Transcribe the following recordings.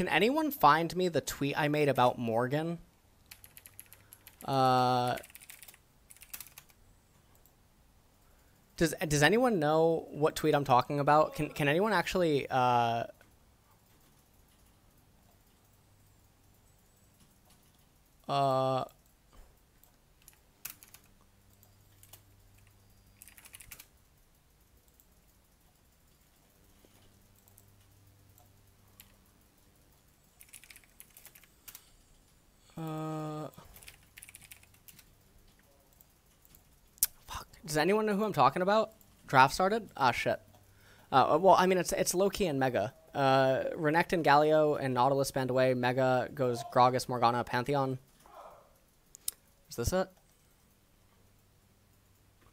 can anyone find me the tweet I made about Morgan? Uh, does does anyone know what tweet I'm talking about? Can can anyone actually uh, uh Does anyone know who I'm talking about? Draft started? Ah, shit. Uh, well, I mean, it's it's Lowkey and Mega. Uh, Renekton, Galio, and Nautilus banned away. Mega goes Gragas, Morgana, Pantheon. Is this it?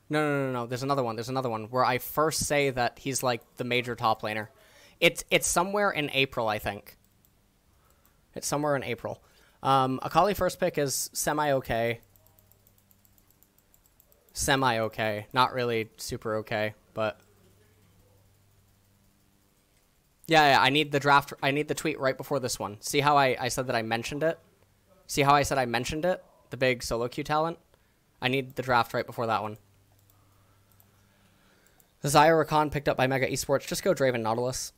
No, no, no, no. There's another one. There's another one where I first say that he's like the major top laner. It's it's somewhere in April, I think. It's somewhere in April. Um, Akali first pick is semi okay. Semi okay. Not really super okay, but. Yeah, yeah, I need the draft. I need the tweet right before this one. See how I, I said that I mentioned it? See how I said I mentioned it? The big solo queue talent? I need the draft right before that one. Xayah Rakan picked up by Mega Esports. Just go Draven Nautilus.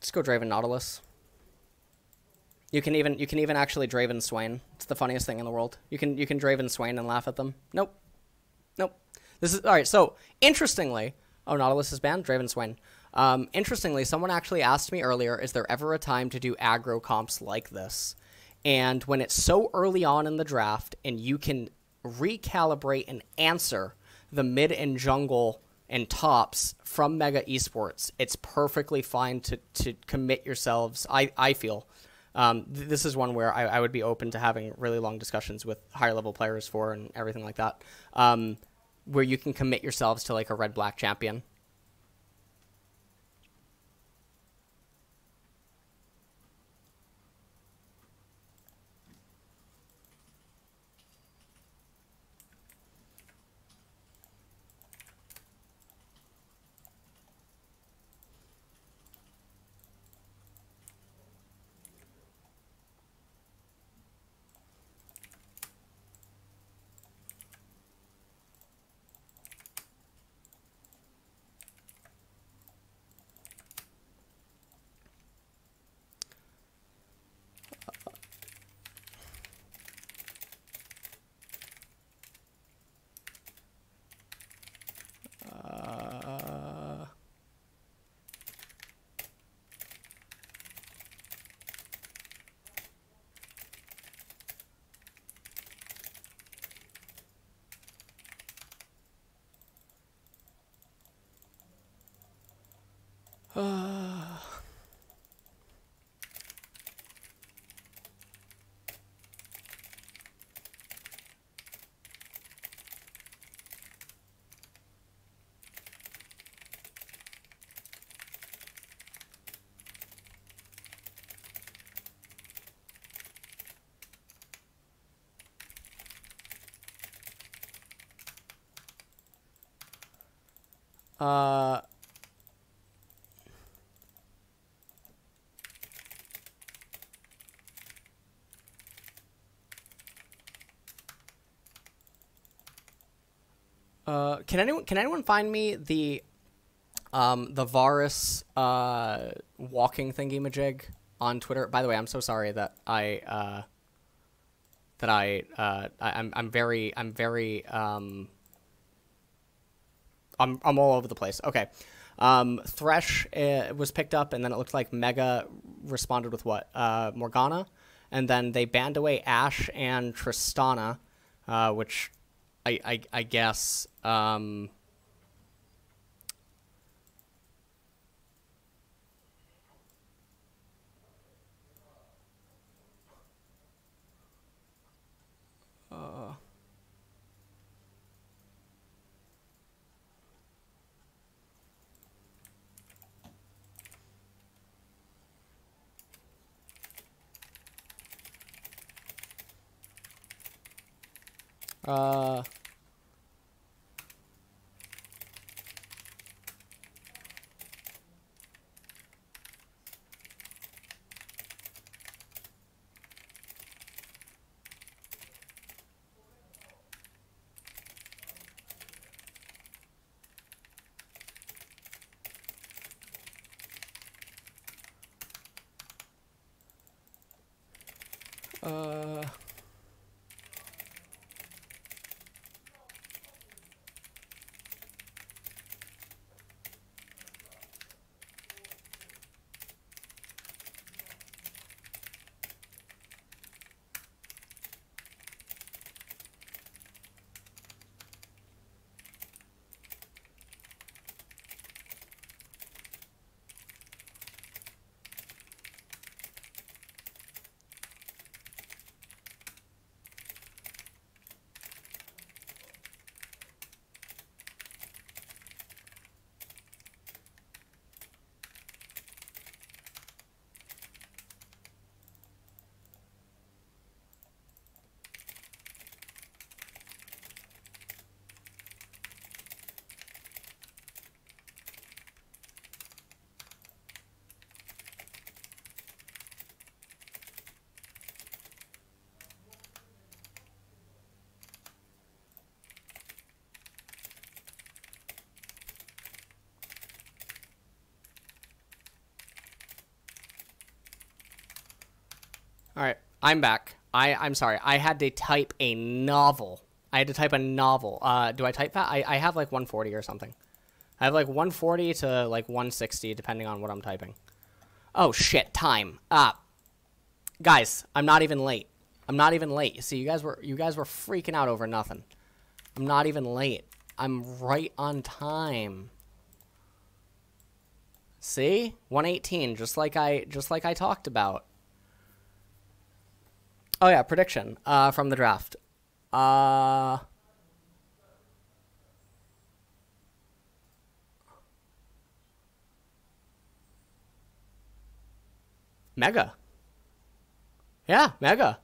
Just go Draven Nautilus. You can even you can even actually Draven Swain. It's the funniest thing in the world. You can you can Draven Swain and laugh at them. Nope. Nope. This is all right. So interestingly, oh Nautilus is banned. Draven Swain. Um, interestingly, someone actually asked me earlier, is there ever a time to do aggro comps like this? And when it's so early on in the draft, and you can recalibrate and answer the mid and jungle and tops from Mega Esports, it's perfectly fine to to commit yourselves. I I feel um, th- this is one where I, I, would be open to having really long discussions with higher level players for and everything like that, um, where you can commit yourselves to like a red black champion. Uh, uh, can anyone can anyone find me the um, the Varus uh, walking thingy majig on Twitter? By the way, I'm so sorry that I uh, that I, uh, I I'm I'm very I'm very um, I'm I'm all over the place. Okay. Um, Thresh uh, was picked up, and then it looked like Mega responded with what? Uh, Morgana, and then they banned away Ashe and Tristana, uh, which I I, I guess. Um, Uh, uh All right, I'm back. I I'm sorry. I had to type a novel. I had to type a novel. Uh, do I type that? I I have like 140 or something. I have like 140 to like 160 depending on what I'm typing. Oh shit, time. Ah. Guys, I'm not even late. I'm not even late. See, you guys were you guys were freaking out over nothing. I'm not even late. I'm right on time. See? 118 just like I just like I talked about. Oh yeah, prediction uh, from the draft. Uh, Mega. Yeah, Mega.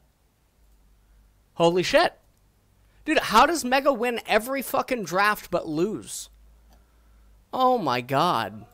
Holy shit. Dude, how does Mega win every fucking draft but lose? Oh my god.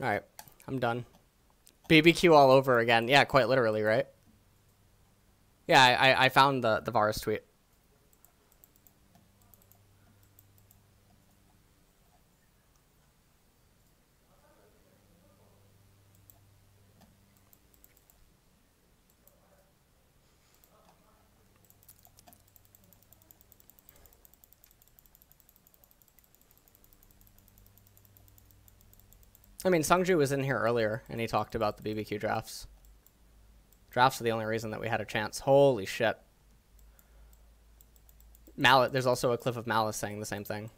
All right, I'm done. BBQ all over again. Yeah, quite literally, right? Yeah, I, I found the, the Varus tweet. I mean, Sungju was in here earlier, and he talked about the BBQ drafts. Drafts are the only reason that we had a chance. Holy shit. Mallet, there's also a Cliff of Malice saying the same thing.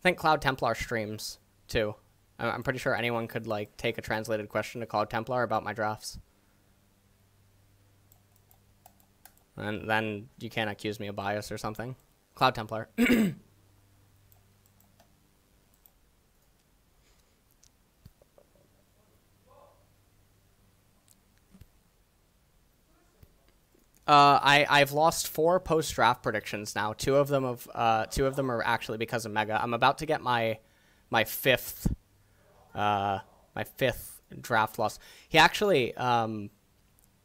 I think Cloud Templar streams, too. I'm pretty sure anyone could, like, take a translated question to Cloud Templar about my drafts. And then you can't accuse me of bias or something. Cloud Templar. Uh, I I've lost four post draft predictions now. Two of them of uh, two of them are actually because of Mega. I'm about to get my my fifth uh, my fifth draft loss. He actually um,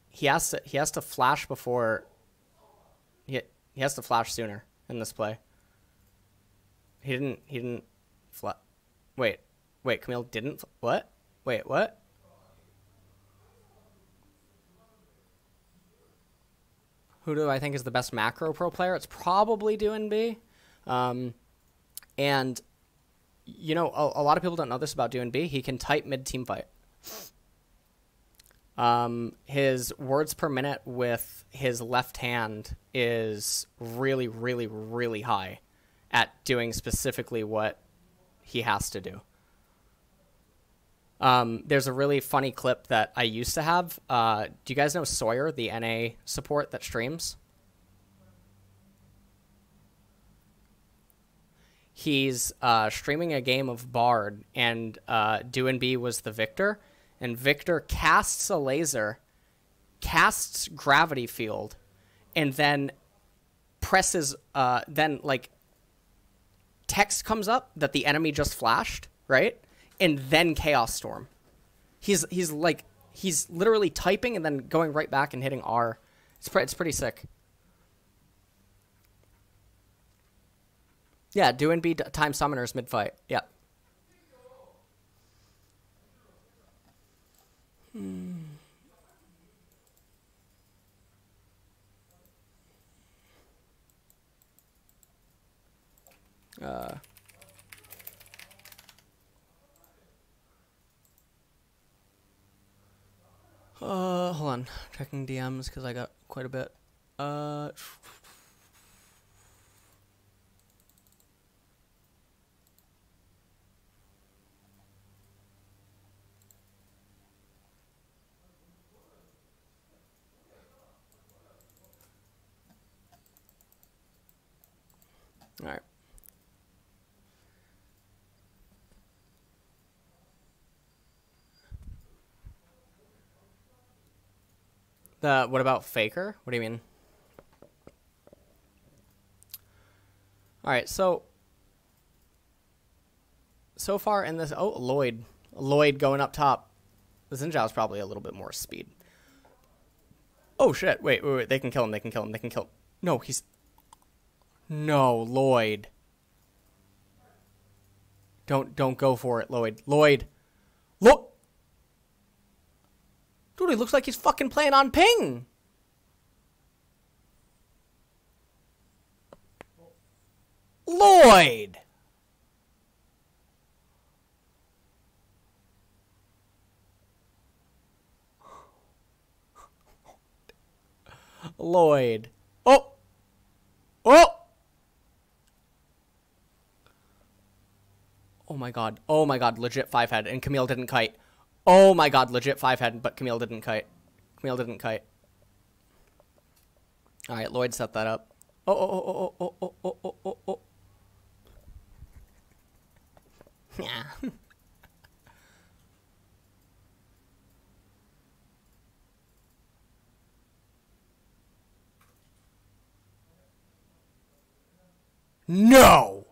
he has to he has to flash before he he has to flash sooner in this play. He didn't he didn't fla- Wait. Wait, Camille didn't what? Wait, what? Who do I think is the best macro pro player? It's probably DoinB. Um, and, you know, a, a, lot of people don't know this about DoinB. He can type mid team fight. Um, his words per minute with his left hand is really, really, really high at doing specifically what he has to do. Um, there's a really funny clip that I used to have. Uh, do you guys know Sawyer, the NA support that streams? He's uh, streaming a game of Bard, and uh, DoinB was the Viktor. and Viktor casts a laser, casts gravity field, and then presses. Uh, then like text comes up that the enemy just flashed, right? And then chaos storm. He's he's like he's literally typing and then going right back and hitting R. It's pre- it's pretty sick. Yeah, DoinB time summoners mid fight. Yeah. Hmm. Uh. Uh, hold on. Checking DMs because I got quite a bit. Uh. All right. The what about Faker? What do you mean? All right, so so far in this, oh Lloyd, Lloyd going up top. The is probably a little bit more speed. Oh shit! Wait, wait, wait! They can kill him. They can kill him. They can kill. Him. No, he's no Lloyd. Don't don't go for it, Lloyd. Lloyd, look. Dude, he looks like he's fucking playing on ping. Lloyd. Lloyd. Oh. Oh. Oh my god. Oh my god. Legit five head. And Camille didn't kite. Oh my god, legit five head, but Camille didn't kite. Camille didn't kite. Alright, Lloyd set that up. Oh, oh, oh, oh, oh, oh, oh, oh, oh, oh. oh. Yeah. no!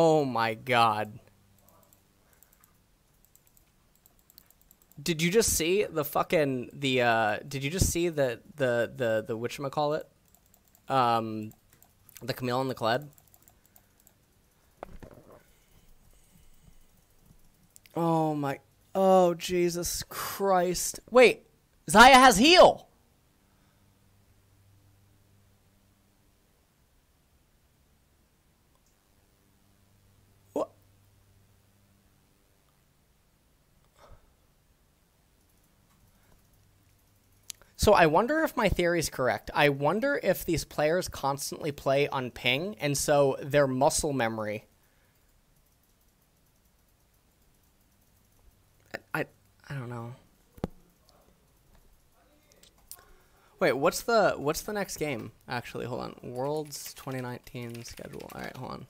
Oh my god. Did you just see the fucking the uh did you just see the the the the whatchamacallit? Um the Camille and the Kled? Oh my Oh Jesus Christ. Wait, Xayah has heal. So I wonder if my theory is correct. I wonder if these players constantly play on ping, and so their muscle memory. I, I, don't know. Wait, what's the what's the next game? Actually, hold on. Worlds 2019 schedule. All right, hold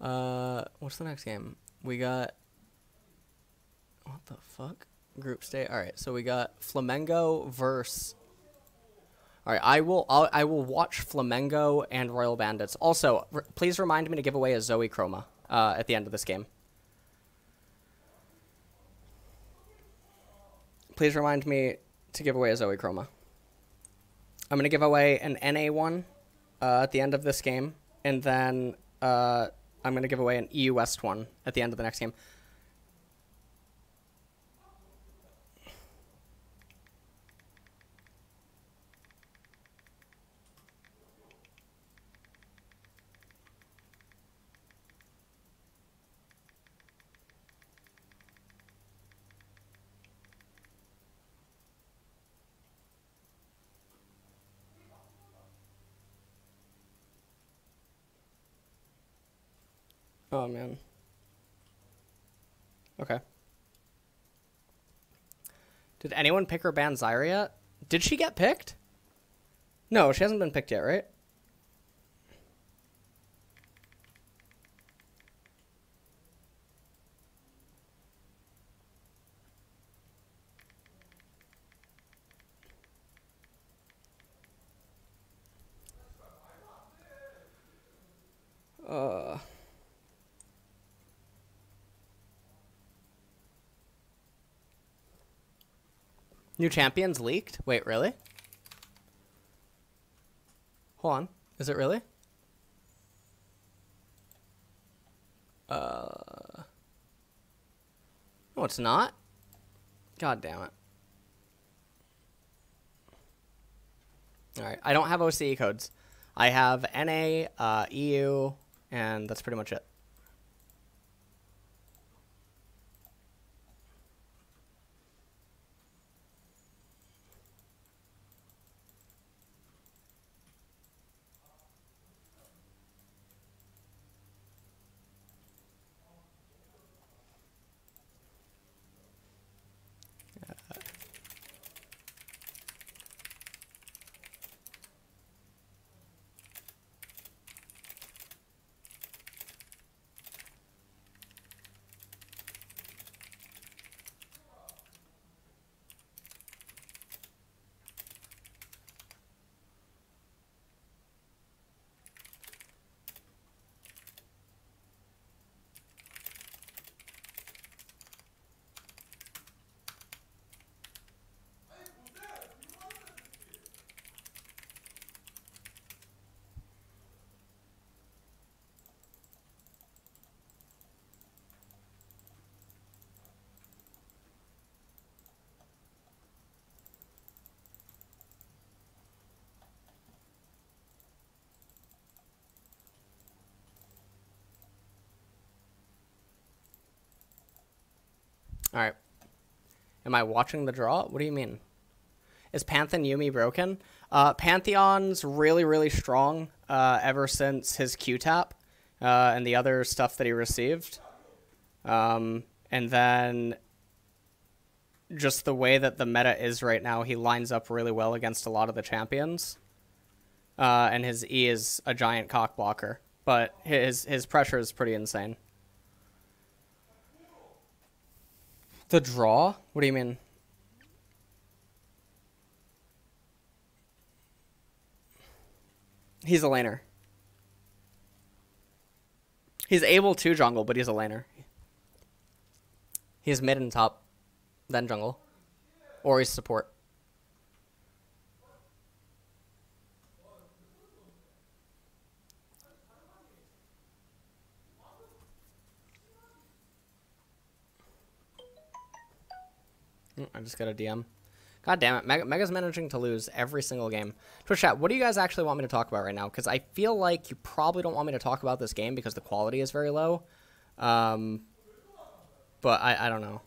on. Uh, what's the next game? We got. What the fuck? Group state. All right, so we got Flamengo versus. All right, I will I'll, I will watch Flamengo and Royal Bandits. Also, please remind me to give away a Zoe Chroma uh, at the end of this game. Please remind me to give away a Zoe Chroma. I'm gonna give away an NA one uh, at the end of this game, and then uh, I'm gonna give away an EU West one at the end of the next game. Oh man. Okay. Did anyone pick her ban Zyra yet? Did she get picked? No, she hasn't been picked yet, right? Uh New champions leaked? Wait, really? Hold on. Is it really? Uh. No, it's not. God damn it. Alright, I don't have OCE codes. I have NA, uh, EU, and that's pretty much it. All right. Am I watching the draw? What do you mean? Is Pantheon Yuumi broken? Uh, Pantheon's really, really strong uh, ever since his Q tap uh, and the other stuff that he received. Um, and then just the way that the meta is right now, he lines up really well against a lot of the champions. Uh, and his E is a giant cock blocker, but his his pressure is pretty insane. The draw? What do you mean? He's a laner. He's able to jungle, but he's a laner. He's mid and top, then jungle. Or he's support. I just got a DM. God damn it. Meg Mega's managing to lose every single game. Twitch chat, what do you guys actually want me to talk about right now? Because I feel like you probably don't want me to talk about this game because the quality is very low. Um, but I, I don't know.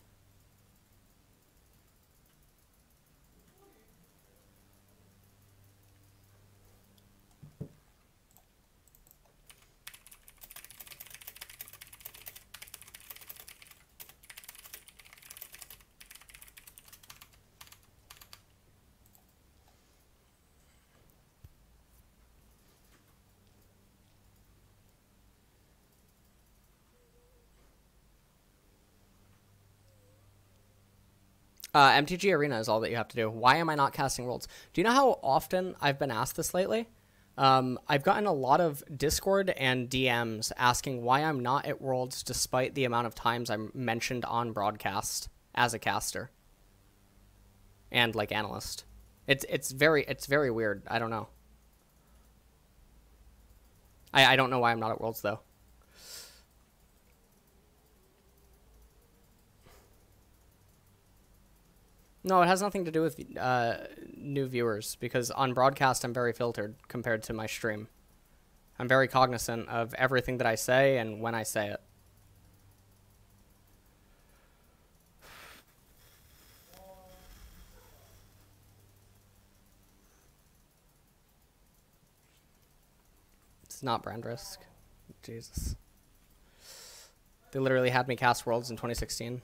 Uh, MTG Arena is all that you have to do. Why am I not casting worlds? Do you know how often I've been asked this lately? Um, I've gotten a lot of Discord and DMs asking why I'm not at Worlds despite the amount of times I'm mentioned on broadcast as a caster and like analyst. It's it's very it's very weird. I don't know. I I don't know why I'm not at Worlds though. No, it has nothing to do with uh, new viewers because on broadcast I'm very filtered compared to my stream. I'm very cognizant of everything that I say and when I say it. It's not brand risk. Jesus. They literally had me cast Worlds in 2016.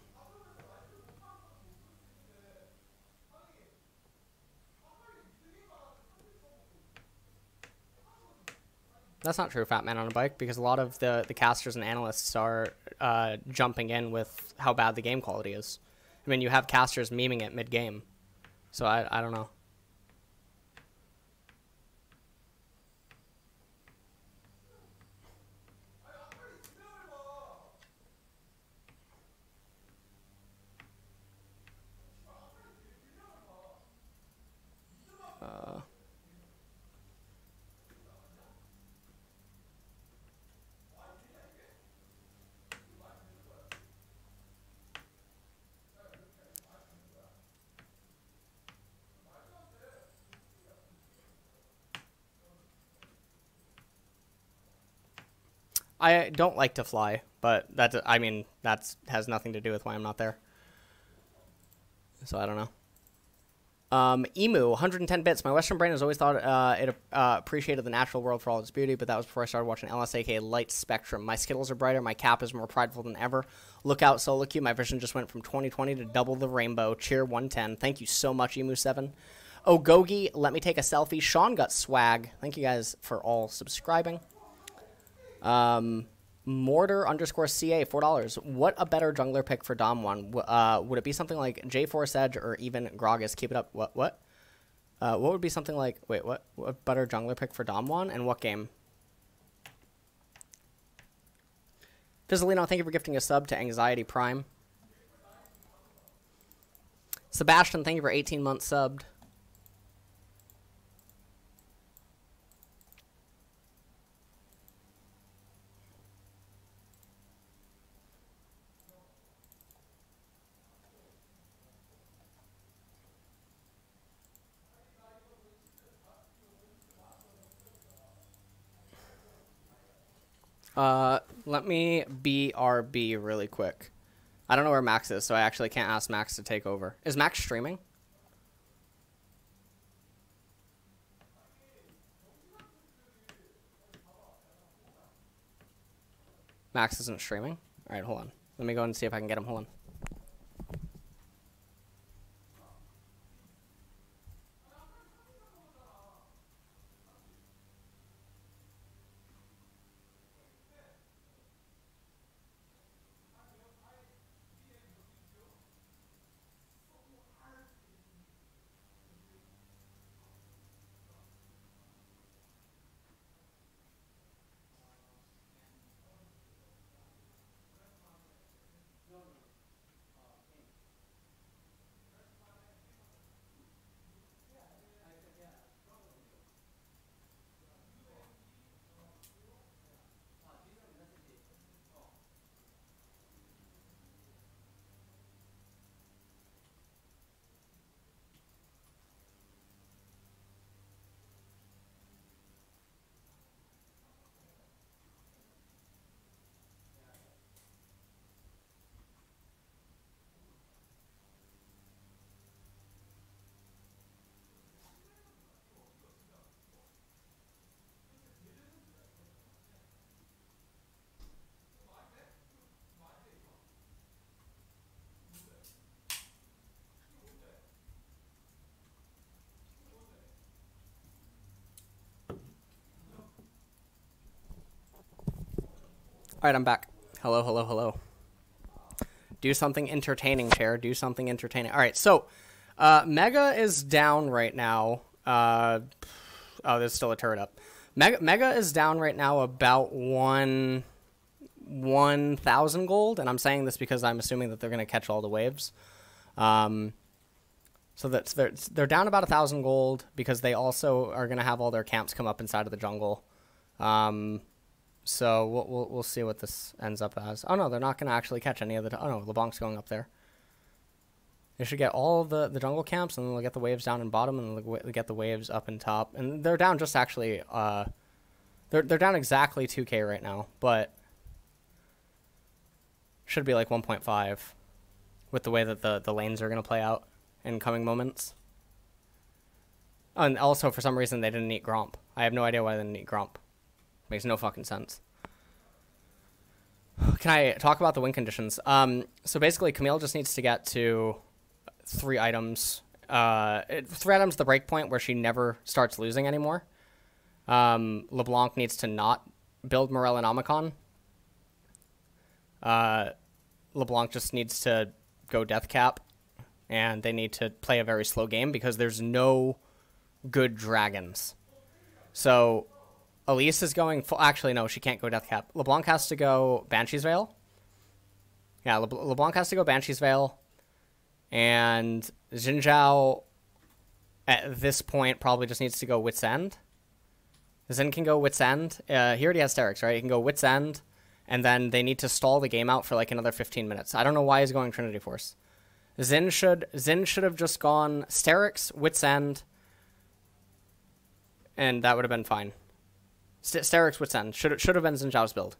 That's not true, Fat Man on a Bike, because a lot of the, the casters and analysts are uh, jumping in with how bad the game quality is. I mean, you have casters memeing it mid game. So I, I don't know. I don't like to fly, but that I mean that's has nothing to do with why I'm not there. So I don't know. Um, Emu, 110 bits. My Western brain has always thought uh, it uh, appreciated the natural world for all its beauty, but that was before I started watching LSAK Light Spectrum. My Skittles are brighter. My cap is more prideful than ever. Look out, Solo Q. My vision just went from 2020 to double the rainbow. Cheer 110. Thank you so much, Emu7. Oh, Gogi, let me take a selfie. Sean got swag. Thank you guys for all subscribing. Um, Mortar underscore CA, $4. What a better jungler pick for Dom 1? Uh, would it be something like J Force Edge or even Gragas? Keep it up. What? What? Uh, what would be something like. Wait, what? What better jungler pick for Dom 1? And what game? Fizzolino, thank you for gifting a sub to Anxiety Prime. Sebastian, thank you for 18 months subbed. Uh, let me BRB really quick. I don't know where Max is, so I actually can't ask Max to take over. Is Max streaming? Max isn't streaming? Alright, hold on. Let me go and see if I can get him. Hold on. All right, I'm back. Hello, hello, hello. Do something entertaining, chair. Do something entertaining. All right, so uh, Mega is down right now. Uh, oh, there's still a turret up. Mega, Mega is down right now about one one thousand gold, and I'm saying this because I'm assuming that they're going to catch all the waves. Um, so that's they're they're down about a thousand gold because they also are going to have all their camps come up inside of the jungle. Um, so we'll, we'll, we'll see what this ends up as. Oh no, they're not going to actually catch any of the. Oh no, LeBlanc's going up there. They should get all the the jungle camps, and then they'll get the waves down in bottom, and they'll get the waves up in top. And they're down just actually. Uh, they're they're down exactly 2k right now, but should be like 1.5 with the way that the the lanes are going to play out in coming moments. And also, for some reason, they didn't eat Gromp. I have no idea why they didn't eat Gromp. Makes no fucking sense. can I talk about the win conditions? Um, so basically, Camille just needs to get to three items. Uh, three items, the break point where she never starts losing anymore. Um, LeBlanc needs to not build Morellonomicon. Uh, LeBlanc just needs to go death cap, and they need to play a very slow game because there's no good dragons. So Elise is going full. Actually, no, she can't go Death Cap. LeBlanc has to go Banshee's Veil. Yeah, Le- LeBlanc has to go Banshee's Veil. And Xin Zhao, at this point, probably just needs to go Wits End. Xin can go Wits End. Uh, he already has Sterak's, right? He can go Wits End. And then they need to stall the game out for like another 15 minutes. I don't know why he's going Trinity Force. Xin should Xin should have just gone Sterak's, Wits End, and that would have been fine. St- Sterak's Wits End should should have been Xin Zhao's build.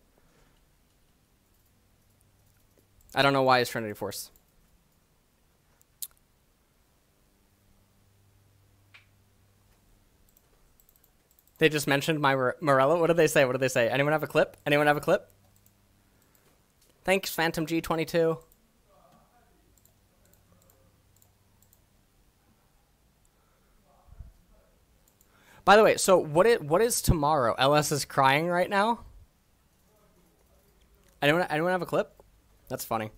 I don't know why it's Trinity Force. They just mentioned my Mor- Morella. What did they say? What did they say? Anyone have a clip? Anyone have a clip? Thanks, Phantom G22. By the way, so what it what is tomorrow? LS is crying right now. Anyone anyone have a clip? That's funny.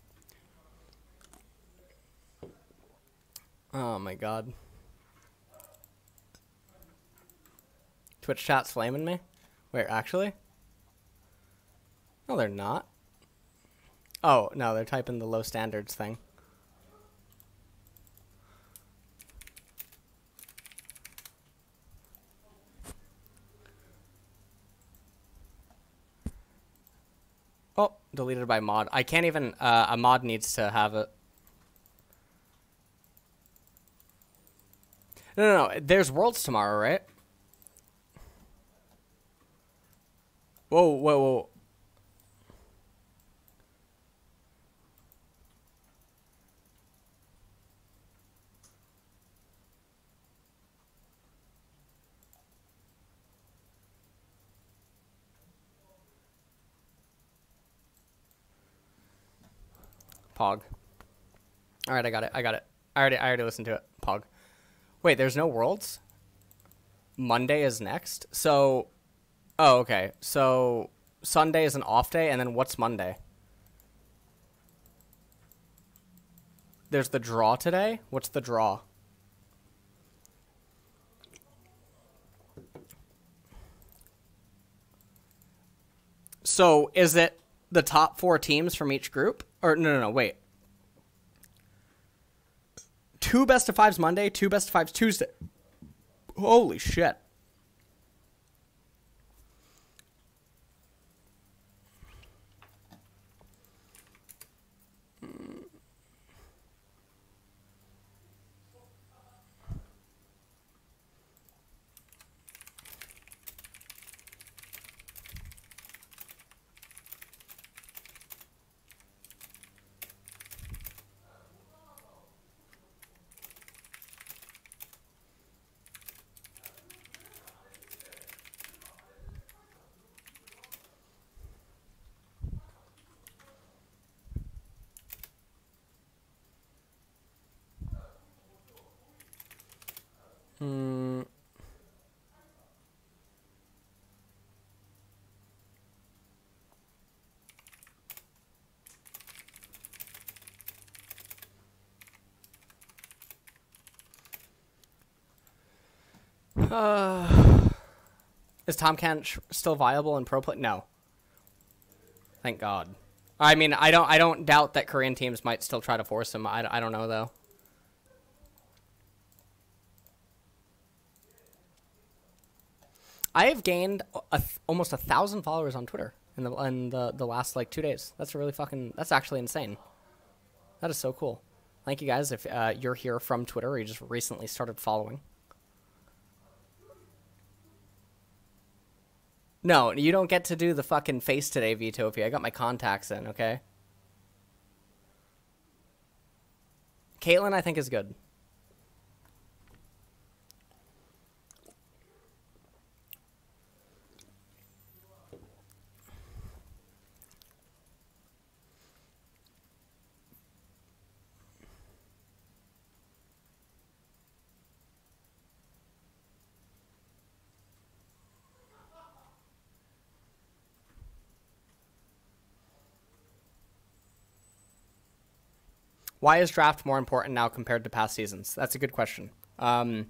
Oh my god. Twitch chat's flaming me? Wait, actually? No, they're not. Oh, no, they're typing the low standards thing. Oh, deleted by mod. I can't even. Uh, a mod needs to have it. No, no, no. There's worlds tomorrow, right? Whoa, whoa, whoa. Pog. All right, I got it. I got it. I already, I already listened to it. Pog. Wait, there's no worlds. Monday is next. So, oh, okay. So Sunday is an off day, and then what's Monday? There's the draw today. What's the draw? So is it the top four teams from each group? Or no, no, no. Wait. Two best of fives Monday, two best of fives Tuesday. Holy shit. Hmm. Uh, is Tahm Kench still viable in pro play? No. Thank God. I mean, I don't. I don't doubt that Korean teams might still try to force him. I, I don't know though. I have gained a th- almost a thousand followers on Twitter in the in the, the last like two days. That's really fucking. That's actually insane. That is so cool. Thank you guys if uh, you're here from Twitter or you just recently started following. No, you don't get to do the fucking face today, Vitopia. I got my contacts in, okay? Caitlyn, I think, is good. Why is draft more important now compared to past seasons? That's a good question. Um,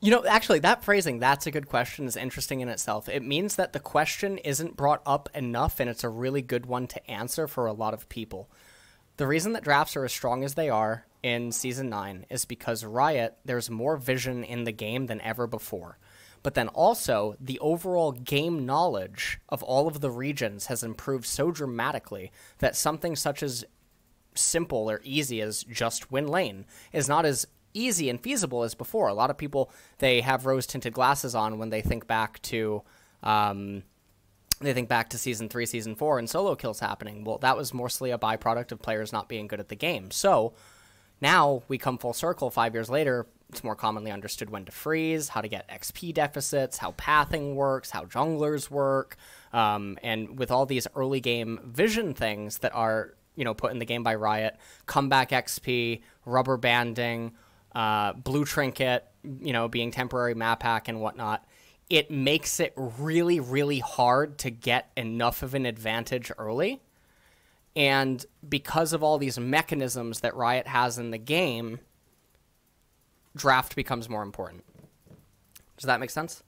you know, actually, that phrasing, that's a good question, is interesting in itself. It means that the question isn't brought up enough, and it's a really good one to answer for a lot of people. The reason that drafts are as strong as they are in Season 9 is because Riot, there's more vision in the game than ever before. But then also, the overall game knowledge of all of the regions has improved so dramatically that something such as simple or easy as just win lane is not as easy and feasible as before. A lot of people they have rose tinted glasses on when they think back to um, they think back to season three, season four, and solo kills happening. Well, that was mostly a byproduct of players not being good at the game. So now we come full circle five years later. It's more commonly understood when to freeze, how to get XP deficits, how pathing works, how junglers work, um, and with all these early game vision things that are you know put in the game by Riot, comeback XP, rubber banding, uh, blue trinket, you know, being temporary map hack and whatnot. It makes it really, really hard to get enough of an advantage early. And because of all these mechanisms that Riot has in the game, draft becomes more important. Does that make sense?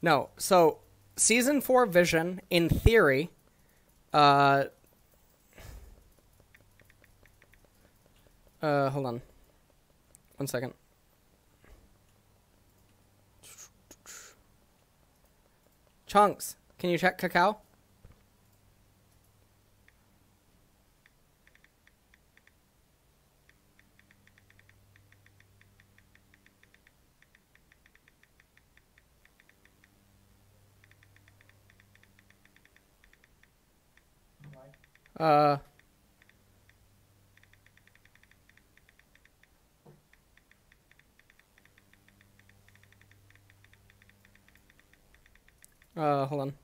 No. So, season 4 Vision, in theory, uh, uh, hold on. One second. Chunks, can you check cacao? Uh. Uh, hold on.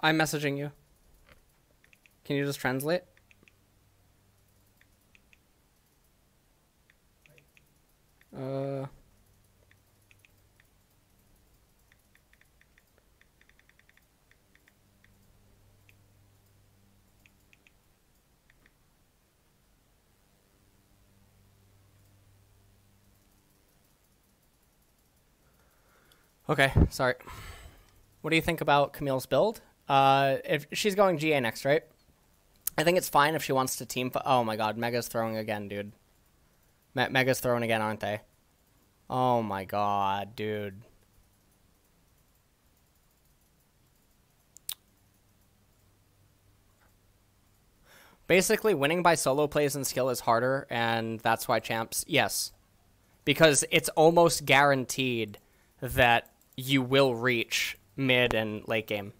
I'm messaging you. Can you just translate? Uh. Okay, sorry. What do you think about Camille's build? Uh, if she's going GA next, right? I think it's fine if she wants to team. oh my God, Mega's throwing again, dude. Me Mega's throwing again, aren't they? Oh my God, dude. Basically, winning by solo plays and skill is harder, and that's why champs. Yes, because it's almost guaranteed that you will reach mid and late game.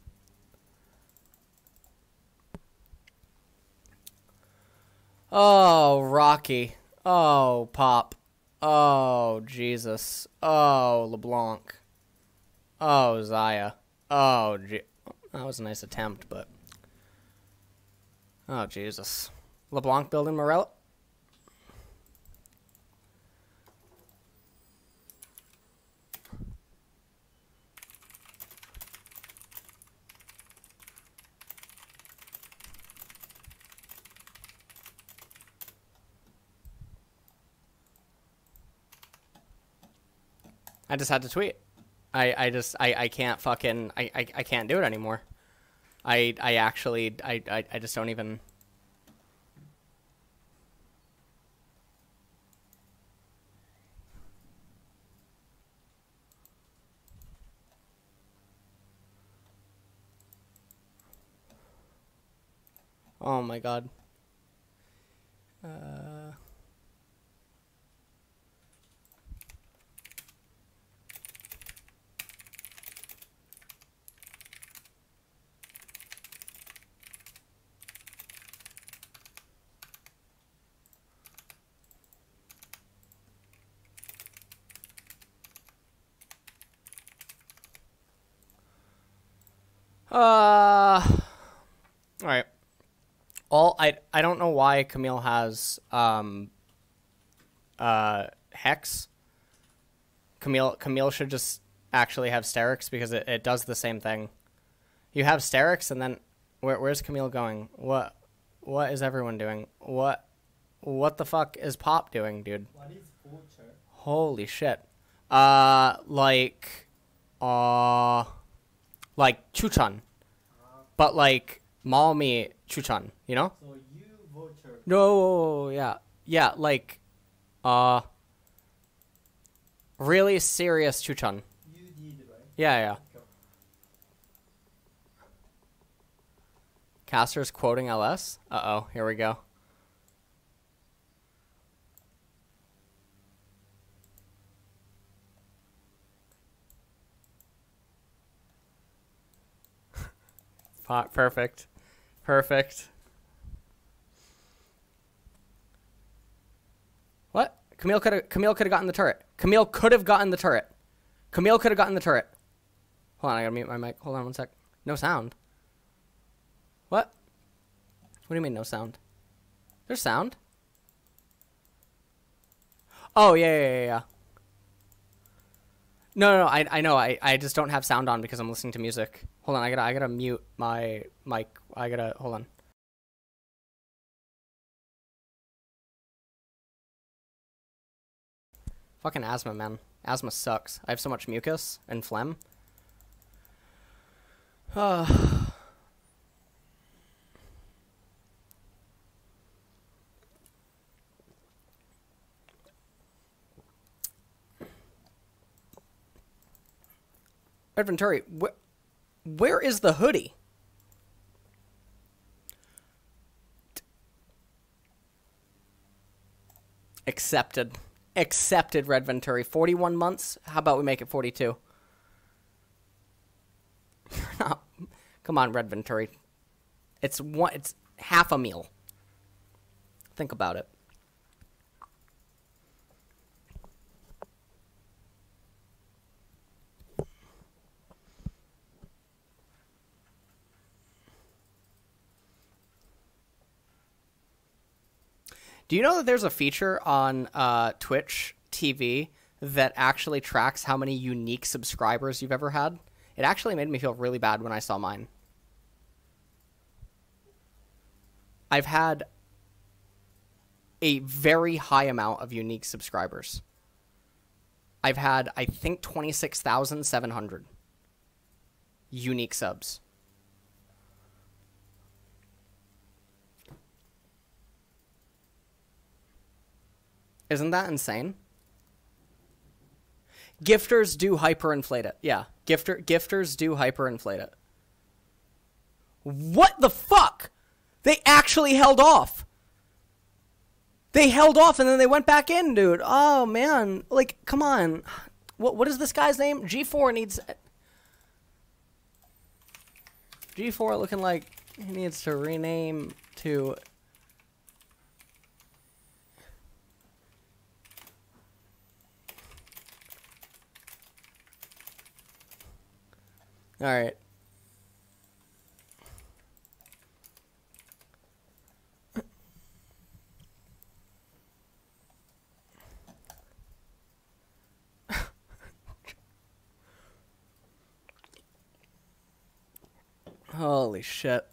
Oh, Rocky. Oh, Pop. Oh, Jesus. Oh, LeBlanc. Oh, Xayah. Oh, G that was a nice attempt, but... Oh, Jesus. LeBlanc building Morel? I just had to tweet. I, I just I, I can't fucking I, I, I can't do it anymore. I I actually I, I, I just don't even Oh my god. Uh Uh, all right. All I I don't know why Camille has um uh hex. Camille Camille should just actually have Sterak's because it, it does the same thing. You have Sterak's and then where where's Camille going? What what is everyone doing? What what the fuck is Pop doing, dude? What is vulture? Holy shit. Uh like uh like Chuchan. But like Malmi Chuchan, you know? So you. No, yeah. Yeah, like uh really serious Chuchan. You did right. Yeah, yeah. Okay. Caster's quoting LS. Uh-oh, here we go. Pa- Perfect. Perfect. What? Camille could have Camille could have gotten the turret. Camille could have gotten the turret. Camille could have gotten the turret. Hold on, I gotta mute my mic. Hold on one sec. No sound. What? What do you mean no sound? There's sound. Oh yeah yeah yeah yeah. No no, no I I know I I just don't have sound on because I'm listening to music. Hold on, I gotta I gotta mute my mic. I gotta hold on. Fucking asthma, man. Asthma sucks. I have so much mucus and phlegm. Uh, Red Venturi, wh- where is the hoodie? Accepted. Accepted, Red Venturi. 41 months? How about we make it 42? Come on, Red Venturi. It's one. It's half a meal. Think about it. Do you know that there's a feature on uh, Twitch TV that actually tracks how many unique subscribers you've ever had? It actually made me feel really bad when I saw mine. I've had a very high amount of unique subscribers. I've had, I think, 26,700 unique subs. Isn't that insane? Gifters do hyperinflate it. Yeah, gifter gifters do hyperinflate it. What the fuck? They actually held off. They held off and then they went back in, dude. Oh man, like come on. What what is this guy's name? G4 needs G4 looking like he needs to rename to All right. Holy shit.